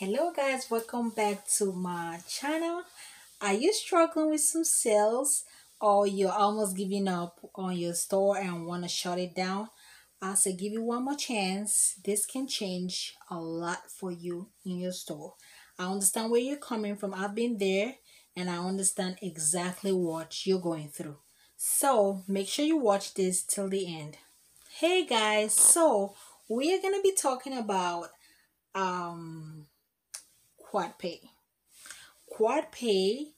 hello guys. Welcome back to my channel. Are you struggling with some sales or you're almost giving up on your store and want to shut it down? I say give you one more chance. This can change a lot for you in your store. I understand where you're coming from. I've been there and i understand exactly what you're going through. So make sure you watch this till the end. Hey guys. So we are going to be talking about um QuadPay. QuadPay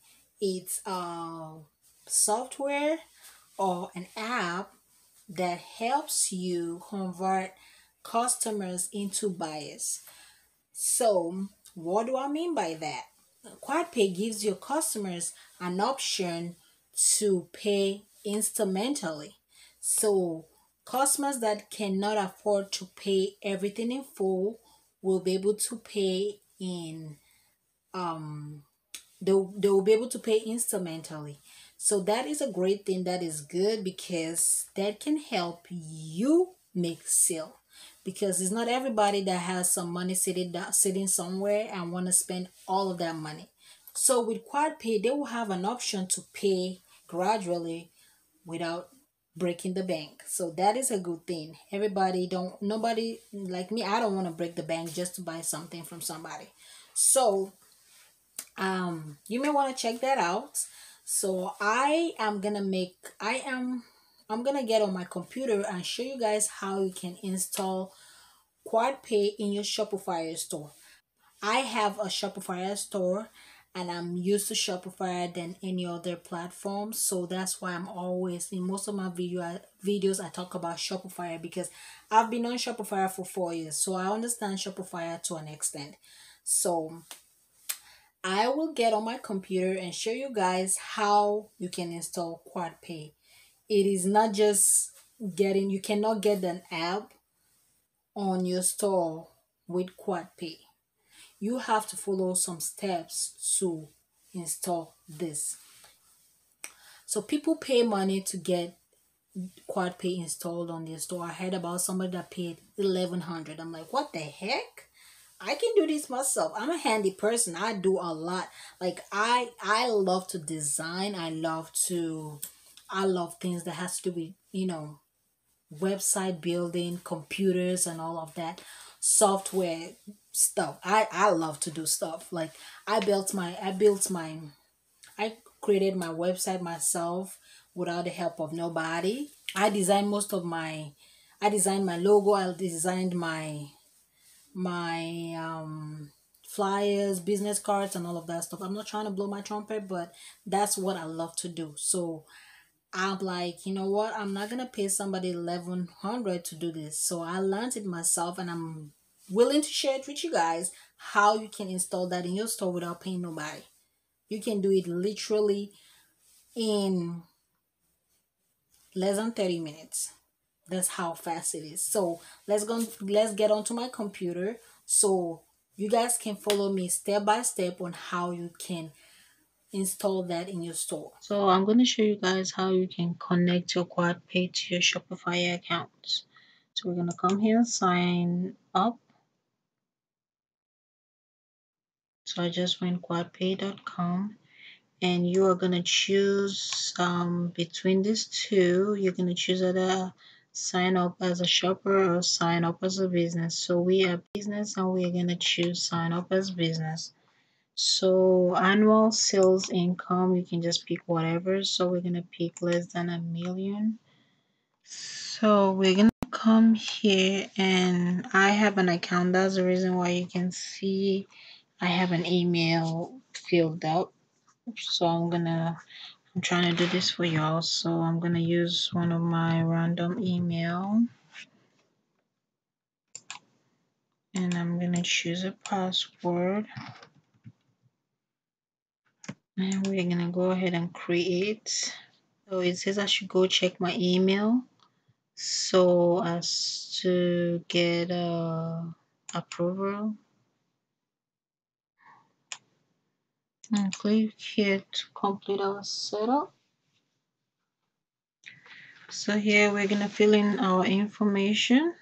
is a software or an app that helps you convert customers into buyers. So, what do I mean by that? QuadPay gives your customers an option to pay instrumentally. So, customers that cannot afford to pay everything in full will be able to pay in um they they will be able to pay instrumentally. So that is a great thing that is good because that can help you make sale. Because it's not everybody that has some money sitting sitting somewhere and want to spend all of that money. So with QuadPay they will have an option to pay gradually without breaking the bank. So that is a good thing. Everybody don't nobody like me i don't want to break the bank just to buy something from somebody. So um you may want to check that out. So i am gonna make i am i'm gonna get on my computer and show you guys how you can install quadpay in your shopify store. I have a shopify store and i'm used to shopify than any other platform so that's why i'm always in most of my video videos i talk about shopify because i've been on shopify for four years so i understand shopify to an extent. So I will get on my computer and show you guys how you can install QuadPay. It is not just getting, you cannot get an app on your store with QuadPay. You have to follow some steps to install this. So people pay money to get QuadPay installed on their store. I heard about somebody that paid 1100 I'm like, what the heck? I can do this myself. I'm a handy person. I do a lot. Like I I love to design. I love to I love things that has to be, you know, website building, computers and all of that software stuff. I I love to do stuff. Like I built my I built my I created my website myself without the help of nobody. I designed most of my I designed my logo, I designed my my um flyers, business cards, and all of that stuff. I'm not trying to blow my trumpet, but that's what I love to do. So I'm like, you know what? I'm not gonna pay somebody eleven hundred to do this. So I learned it myself, and I'm willing to share it with you guys how you can install that in your store without paying nobody. You can do it literally in less than 30 minutes that's how fast it is. So let's go let's get onto my computer. So you guys can follow me step by step on how you can install that in your store. So i'm going to show you guys how you can connect your QuadPay to your shopify account so we're going to come here sign up. So i just went quadpay.com and you are going to choose um, between these two you're going to choose either sign up as a shopper or sign up as a business. So we are business and we're going to choose sign up as business. So annual sales income you can just pick whatever. So we're going to pick less than a million. So we're going to come here and i have an account. That's the reason why you can see i have an email filled out so i'm gonna I'm trying to do this for y'all, so I'm going to use one of my random email. And I'm going to choose a password. And we're going to go ahead and create. So it says I should go check my email so as to get uh, approval. Mm, and click here to complete our setup. So here we're gonna fill in our information.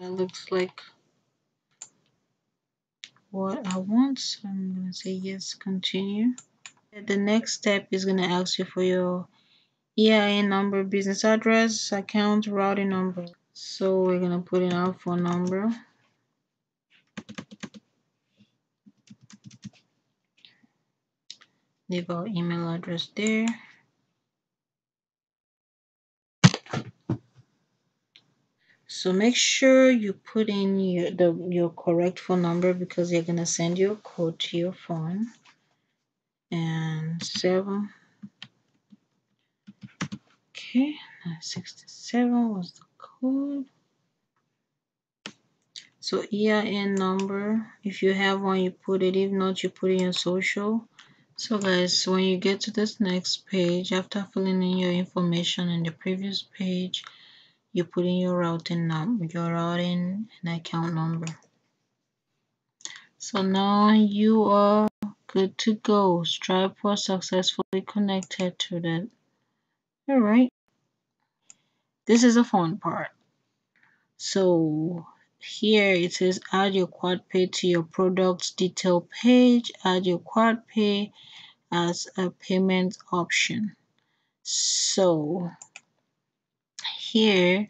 It looks like what I want. So I'm to say yes, continue. The next step is going to ask you for your EIN number, business address, account, routing number. So we're going to put in our phone number. Leave our email address there. So make sure you put in your the your correct phone number because they're gonna send you a code to your phone. And seven. Okay, 67 was the code. So EIN number, if you have one, you put it. If not, you put in your social. So guys, when you get to this next page, after filling in your information in the previous page, you put in your routing number, your routing and account number. So now you are good to go. Stripe was successfully connected to that. All right. This is a fun part. So here it says add your QuadPay to your product detail page. Add your QuadPay as a payment option. So here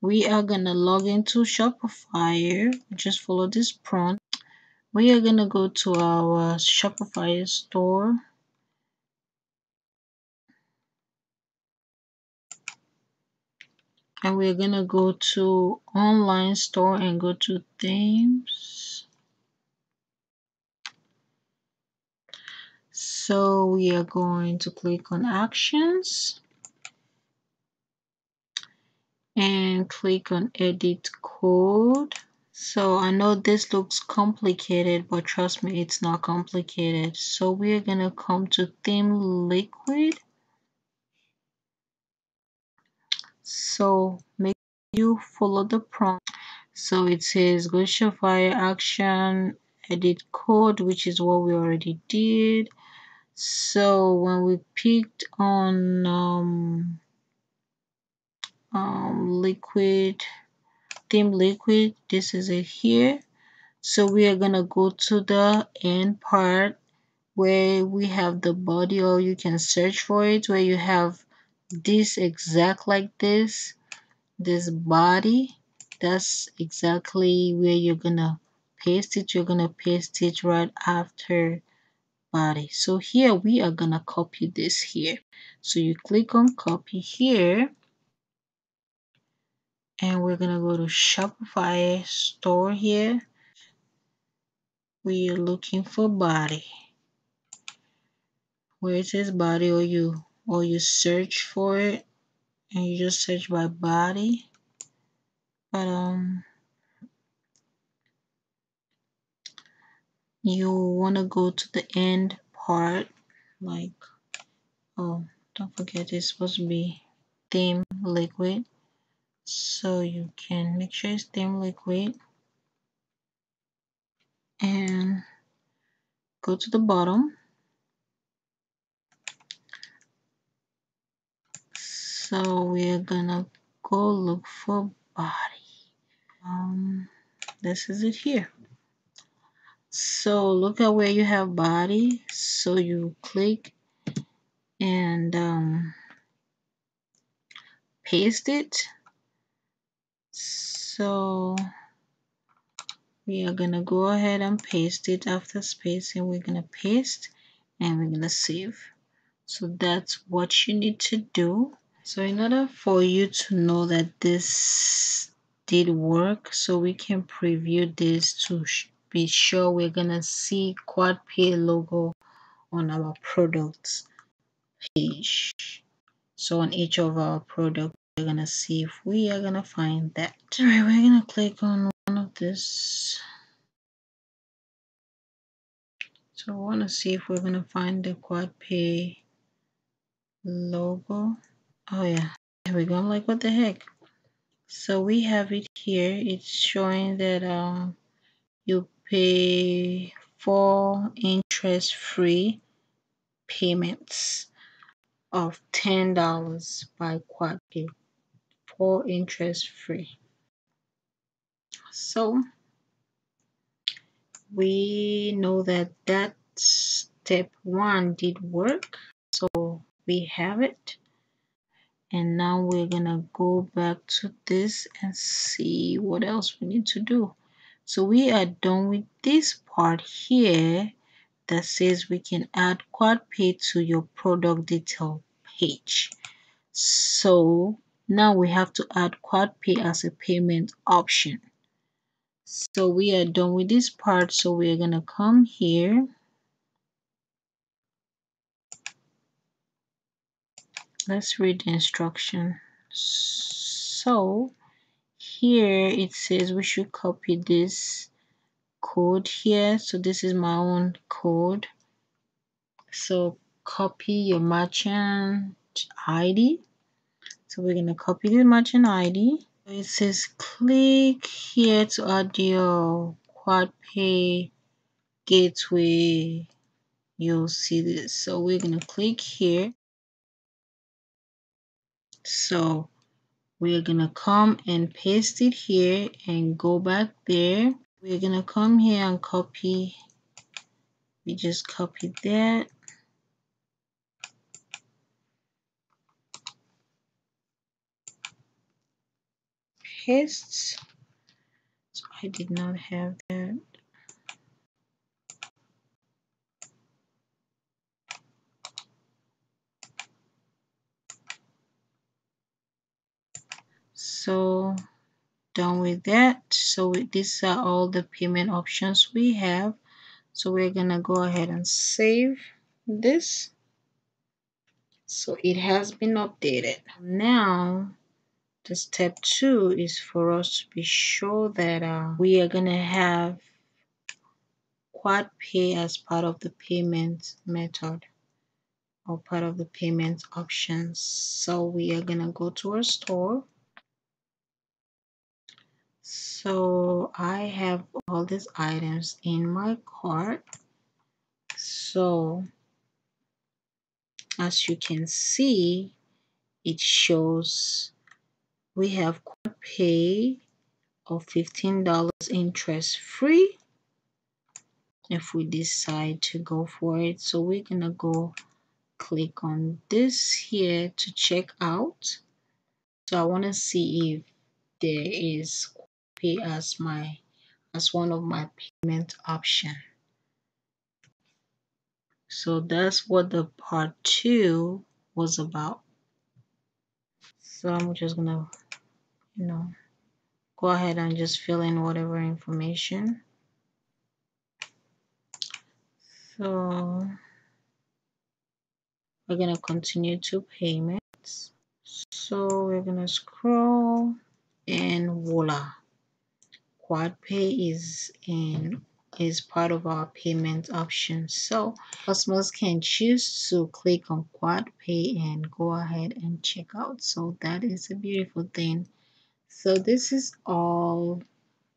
we are gonna log into Shopify. Just follow this prompt. We are gonna go to our Shopify store. And we're gonna go to online store and go to themes. So we are going to click on actions and click on edit code. So I know this looks complicated, but trust me, it's not complicated. So we're gonna come to theme liquid. So make you follow the prompt. So it says go Shopify action edit code, which is what we already did. So when we picked on um, um, liquid theme liquid this is it here so we are gonna go to the end part where we have the body or you can search for it where you have this exact like this this body that's exactly where you're gonna paste it. You're gonna paste it right after body. So here we are gonna copy this here. So you click on copy here and we're gonna go to Shopify store here we are looking for body. Where it says body or you or you search for it and you just search by body. But um you want to go to the end part like oh don't forget it's supposed to be theme liquid. So you can make sure it's theme liquid. And go to the bottom so we're gonna go look for body. Um this is it here. So look at where you have body. So you click and um, paste it. So we are gonna go ahead and paste it after spacing. We're gonna paste and we're gonna save. So that's what you need to do so in order for you to know that this did work so we can preview this to be sure we're gonna see QuadPay logo on our products. Page so on each of our products we're gonna see if we are gonna find that. All right we're gonna click on one of this. So I want to see if we're gonna find the QuadPay logo oh yeah. Here we go. I'm like what the heck? So we have it here. It's showing that um you pay four interest free payments of ten dollars by QuadPay for interest free so we know that that step one did work. So we have it and now we're gonna go back to this and see what else we need to do. So we are done with this part here that says we can add QuadPay to your product detail page. So now we have to add QuadPay as a payment option. So we are done with this part. So we're gonna come here let's read the instruction. So here it says we should copy this code here. So this is my own code. So copy your merchant ID so we're going to copy the merchant ID it says click here to add your QuadPay gateway. You'll see this. So we're going to click here so we're gonna come and paste it here and go back there. We're gonna come here and copy. We just copy that. Paste. So I did not have that so done with that. So these are all the payment options we have. So we're gonna go ahead and save this. So it has been updated. Now the step two is for us to be sure that uh, we are gonna have quad pay as part of the payment method or part of the payment options. So we are gonna go to our store so I have all these items in my cart. So as you can see it shows we have pay of $15 interest free if we decide to go for it. So we're gonna go click on this here to check out. So I want to see if there is pay as my as one of my payment option. So that's what the part two was about. So i'm just gonna you know go ahead and just fill in whatever information. So we're gonna continue to payments. So we're gonna scroll and voila QuadPay is in is part of our payment options. So customers can choose to click on QuadPay and go ahead and check out. So that is a beautiful thing. So this is all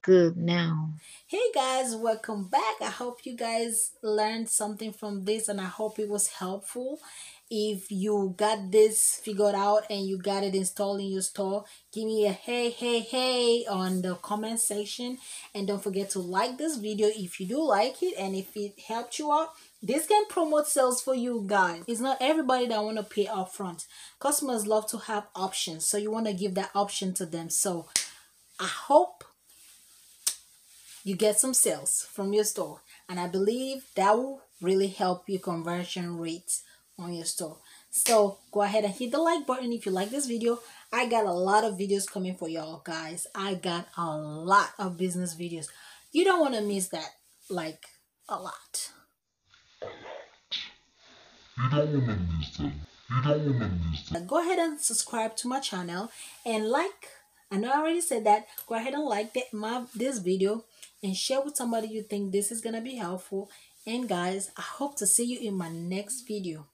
good now. Hey guys, welcome back. I hope you guys learned something from this and I hope it was helpful. If you got this figured out and you got it installed in your store, give me a hey, hey, hey on the comment section. And don't forget to like this video if you do like it and if it helped you out. This can promote sales for you guys. It's not everybody that want to pay upfront. Customers love to have options. So you want to give that option to them. So I hope you get some sales from your store and i believe that will really help your conversion rates on your store so go ahead and hit the like button if you like this video i got a lot of videos coming for y'all guys i got a lot of business videos you don't want to miss that like a lot you don't want to miss that you don't want to miss that go ahead and subscribe to my channel and like I know I already said that. Go ahead and like the, my this video and share with somebody you think this is gonna be helpful. And guys, I hope to see you in my next video.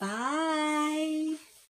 Bye.